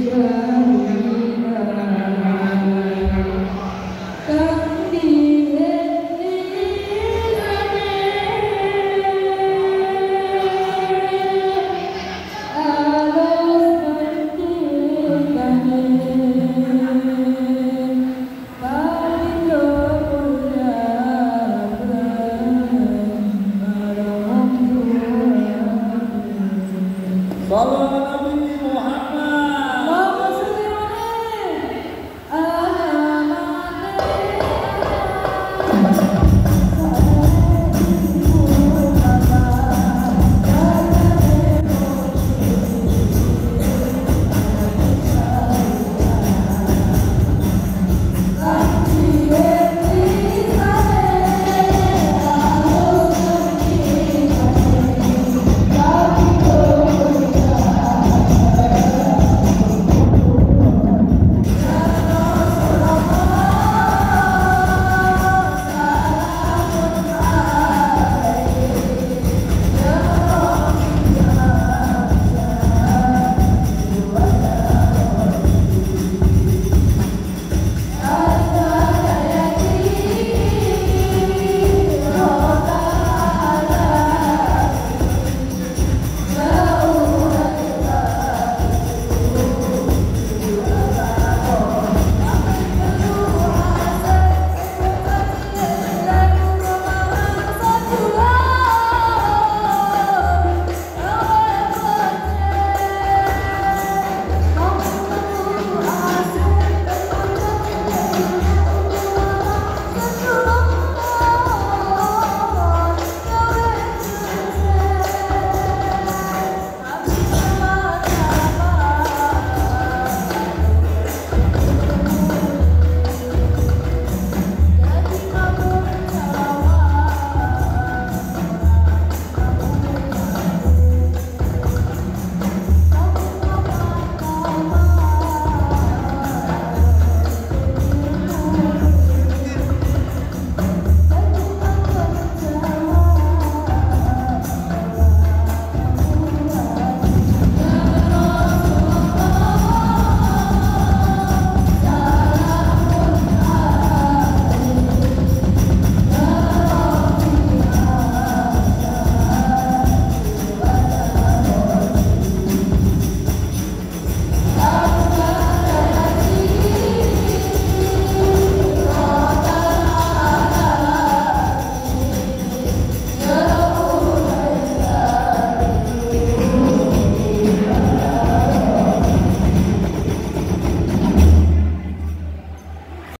Yeah.